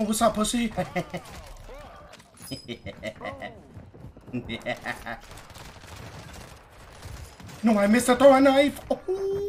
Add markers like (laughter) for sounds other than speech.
Oh, what's up, pussy? (laughs) no, I missed a throwing knife. Oh.